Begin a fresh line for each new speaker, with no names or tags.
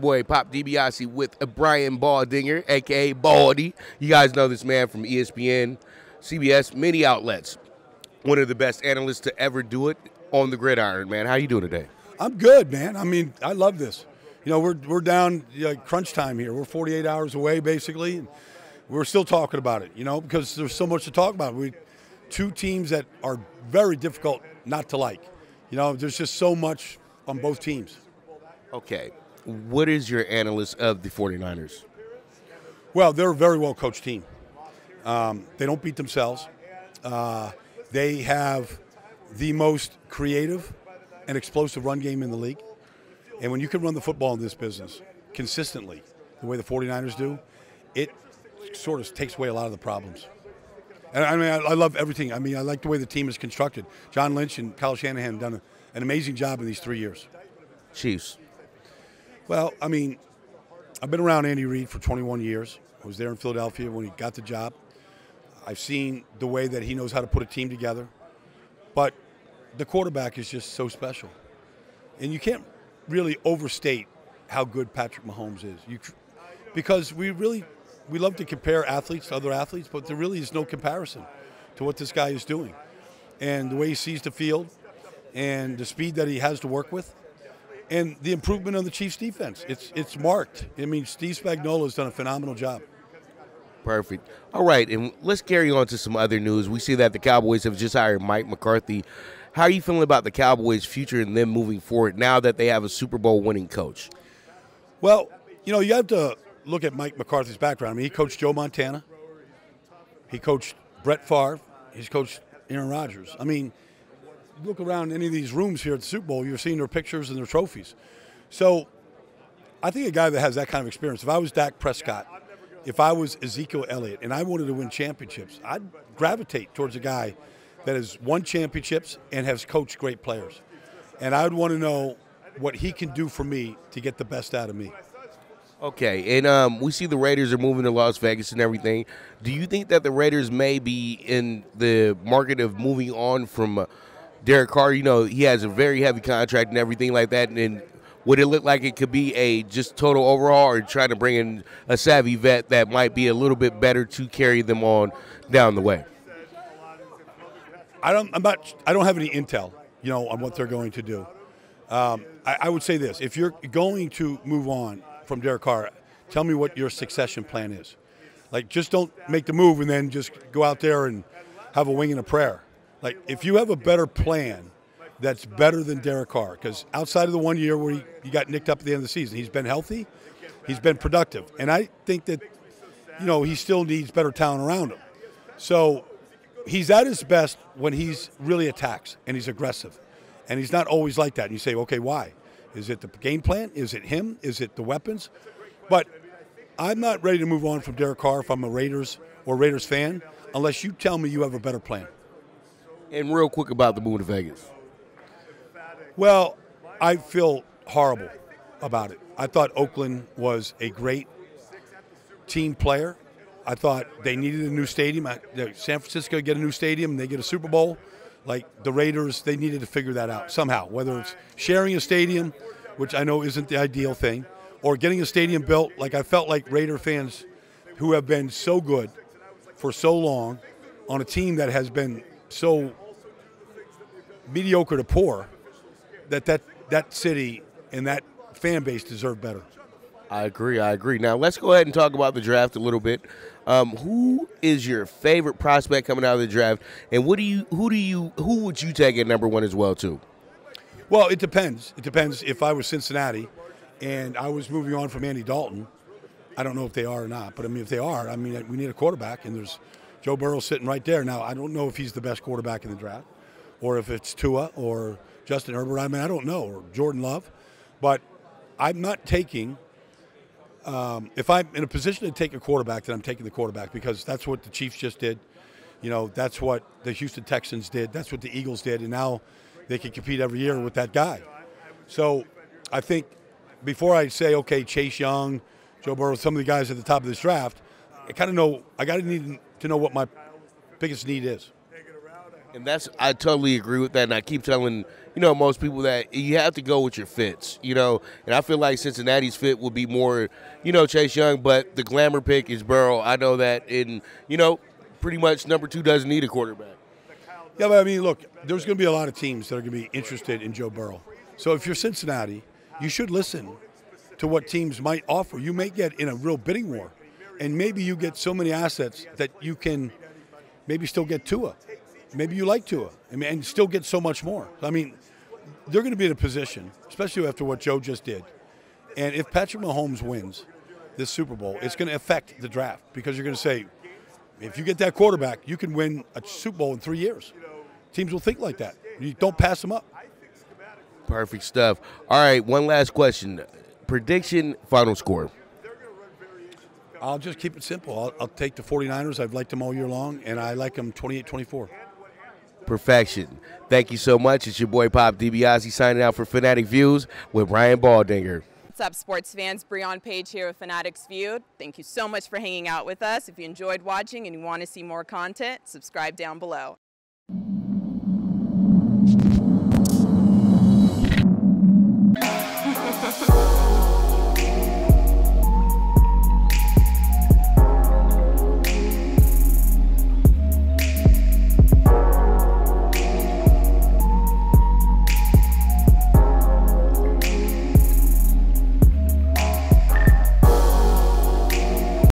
boy Pop DiBiase with Brian Baldinger, aka Baldy. You guys know this man from ESPN, CBS, many outlets. One of the best analysts to ever do it on the gridiron, man. How you doing today?
I'm good, man. I mean, I love this. You know, we're we're down like crunch time here. We're 48 hours away, basically, and we're still talking about it. You know, because there's so much to talk about. We two teams that are very difficult not to like. You know, there's just so much on both teams.
Okay. What is your analyst of the 49ers?
Well, they're a very well coached team. Um, they don't beat themselves. Uh, they have the most creative and explosive run game in the league. And when you can run the football in this business consistently, the way the 49ers do, it sort of takes away a lot of the problems. And I mean, I, I love everything. I mean, I like the way the team is constructed. John Lynch and Kyle Shanahan have done a, an amazing job in these three years.
Chiefs.
Well, I mean, I've been around Andy Reid for 21 years. I was there in Philadelphia when he got the job. I've seen the way that he knows how to put a team together. But the quarterback is just so special. And you can't really overstate how good Patrick Mahomes is. You, because we really we love to compare athletes to other athletes, but there really is no comparison to what this guy is doing. And the way he sees the field and the speed that he has to work with and the improvement on the Chiefs defense. It's it's marked. I mean, Steve Spagnuolo has done a phenomenal job.
Perfect. All right, and let's carry on to some other news. We see that the Cowboys have just hired Mike McCarthy. How are you feeling about the Cowboys' future and them moving forward now that they have a Super Bowl winning coach?
Well, you know, you have to look at Mike McCarthy's background. I mean, he coached Joe Montana. He coached Brett Favre. He's coached Aaron Rodgers. I mean, look around any of these rooms here at the Super Bowl, you're seeing their pictures and their trophies. So I think a guy that has that kind of experience, if I was Dak Prescott, if I was Ezekiel Elliott and I wanted to win championships, I'd gravitate towards a guy that has won championships and has coached great players. And I would want to know what he can do for me to get the best out of me.
Okay, and um, we see the Raiders are moving to Las Vegas and everything. Do you think that the Raiders may be in the market of moving on from uh, Derek Carr? You know, he has a very heavy contract and everything like that, and, and would it look like it could be a just total overhaul, or trying to bring in a savvy vet that might be a little bit better to carry them on down the way?
I don't. I'm not. I don't have any intel, you know, on what they're going to do. Um, I, I, would say this: if you're going to move on from Derek Carr, tell me what your succession plan is. Like, just don't make the move and then just go out there and have a wing and a prayer. Like, if you have a better plan that's better than Derek Carr, because outside of the one year where he, he got nicked up at the end of the season, he's been healthy, he's been productive, and I think that you know he still needs better talent around him. So he's at his best when he's really attacks and he's aggressive. And he's not always like that. And you say, okay, why? Is it the game plan? Is it him? Is it the weapons? But I'm not ready to move on from Derek Carr if I'm a Raiders or Raiders fan unless you tell me you have a better plan.
And real quick about the move to Vegas.
Well, I feel horrible about it. I thought Oakland was a great team player. I thought they needed a new stadium. San Francisco get a new stadium, they get a Super Bowl. Like the Raiders, they needed to figure that out somehow. Whether it's sharing a stadium, which I know isn't the ideal thing, or getting a stadium built. Like I felt like Raider fans, who have been so good for so long, on a team that has been so mediocre to poor, that that that city and that fan base deserve better.
I agree. I agree. Now let's go ahead and talk about the draft a little bit. Um, who is your favorite prospect coming out of the draft, and what do you who do you who would you take at number one as well too?
Well, it depends. It depends. If I was Cincinnati, and I was moving on from Andy Dalton, I don't know if they are or not. But I mean, if they are, I mean, we need a quarterback, and there's Joe Burrow's sitting right there. Now, I don't know if he's the best quarterback in the draft, or if it's Tua or Justin Herbert. I mean, I don't know, or Jordan Love, but I'm not taking um, if I'm in a position to take a quarterback, then I'm taking the quarterback because that's what the Chiefs just did. You know, that's what the Houston Texans did. That's what the Eagles did, and now they can compete every year with that guy. So, I think before I say okay, Chase Young, Joe Burrow, some of the guys at the top of this draft, I kind of know I got to need to know what my biggest need is.
And that's I totally agree with that, and I keep telling you know most people that you have to go with your fits, you know. And I feel like Cincinnati's fit would be more, you know, Chase Young, but the glamour pick is Burrow. I know that, and you know, pretty much number two doesn't need a quarterback.
Yeah, but I mean, look, there's going to be a lot of teams that are going to be interested in Joe Burrow. So if you're Cincinnati, you should listen to what teams might offer. You may get in a real bidding war, and maybe you get so many assets that you can maybe still get Tua. Maybe you like Tua, I mean, and still get so much more. I mean, they're going to be in a position, especially after what Joe just did. And if Patrick Mahomes wins this Super Bowl, it's going to affect the draft because you're going to say, if you get that quarterback, you can win a Super Bowl in three years. Teams will think like that. You don't pass them up.
Perfect stuff. All right, one last question. Prediction, final score.
I'll just keep it simple. I'll, I'll take the 49ers. I've liked them all year long, and I like them 28 24.
Perfection. Thank you so much. It's your boy Pop DiBiase signing out for Fanatics View with Brian Baldinger.
What's up, sports fans? Breon Page here with Fanatics Viewed. Thank you so much for hanging out with us. If you enjoyed watching and you want to see more content, subscribe down below.